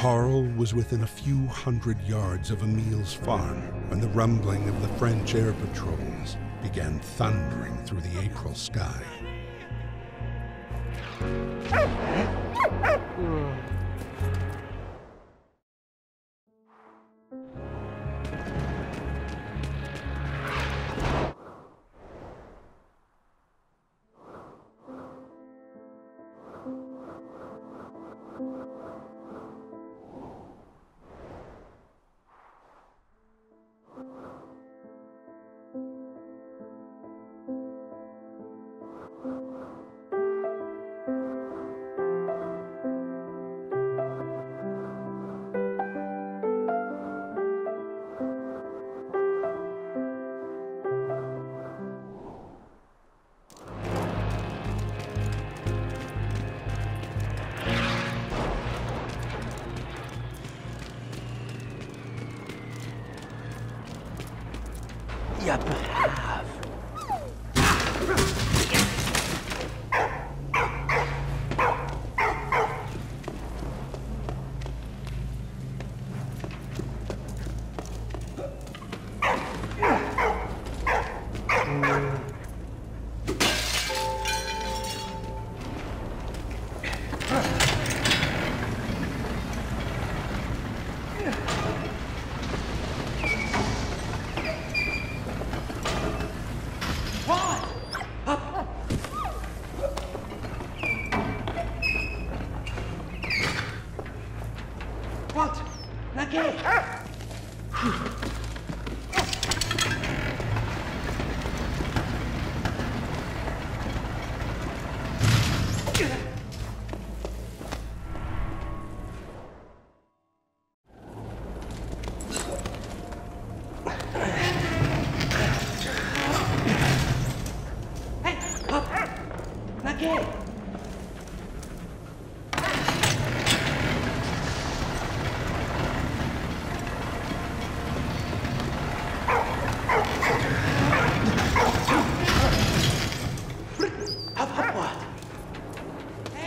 Carl was within a few hundred yards of Emil's farm when the rumbling of the French air patrols began thundering through the April sky.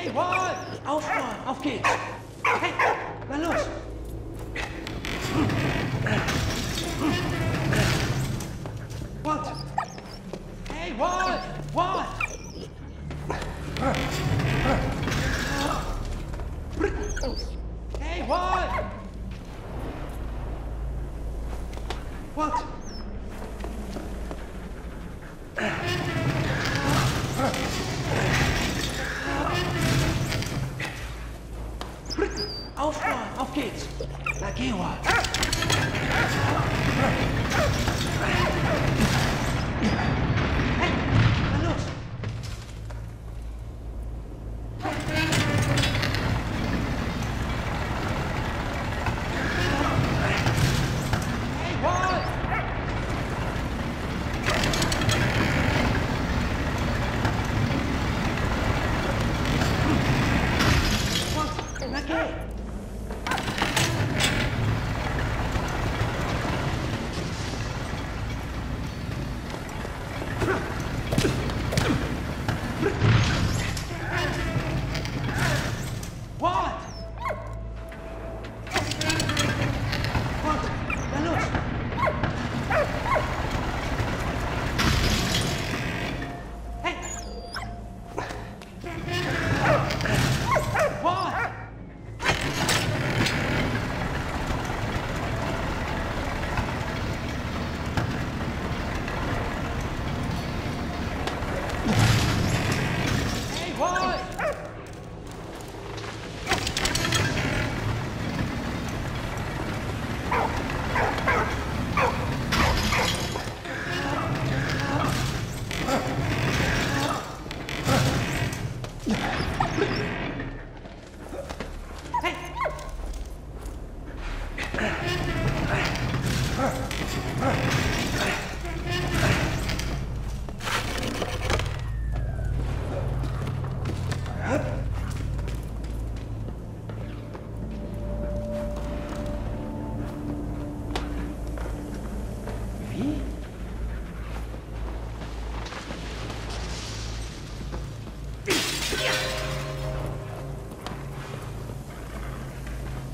Hey, Walt! Auf, Walt, auf geht's. Hey, na los.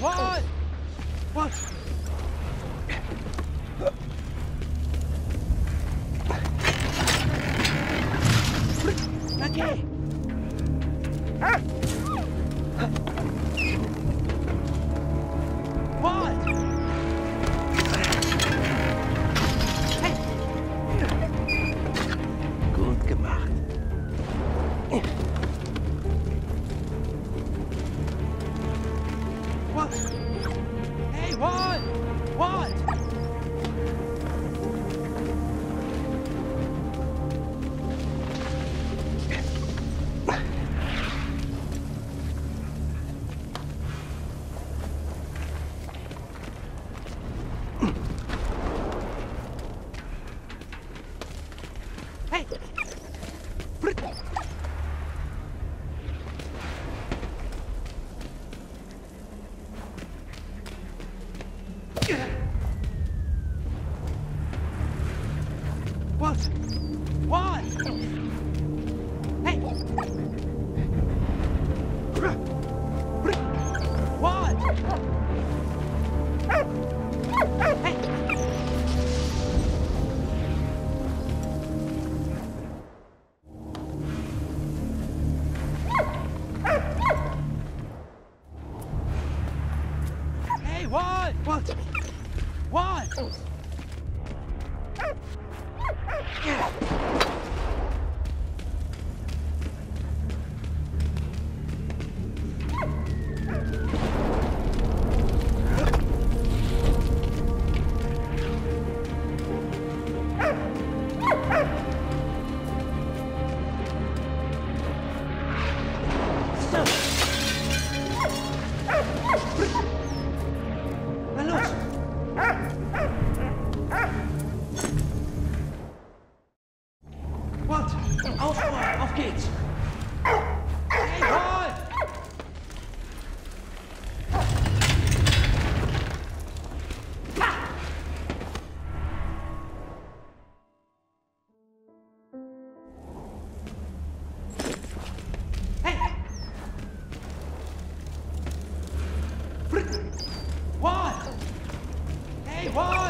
what? What? Okay. Gut gemacht. right. 花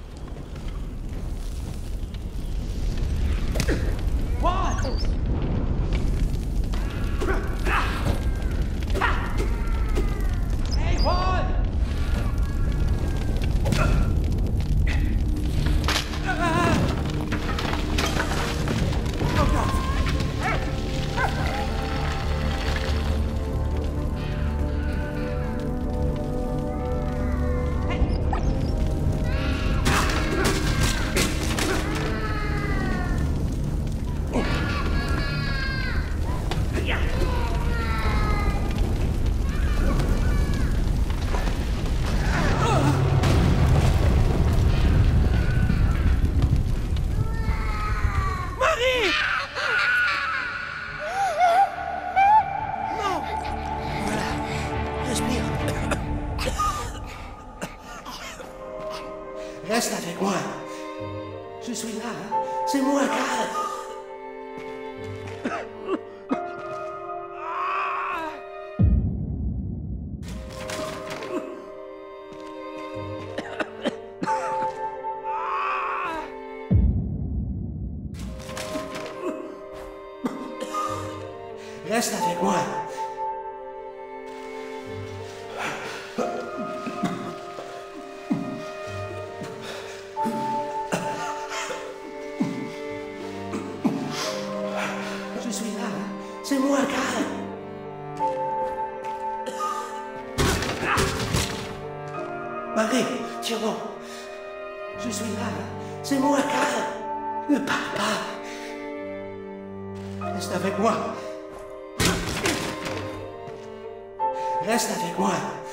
Reste avec moi. Je suis là. C'est moi, Karl. Marie, tiens bon. Je suis là. C'est moi, Karl. Ne pars pas. Reste avec moi. That's not it. One.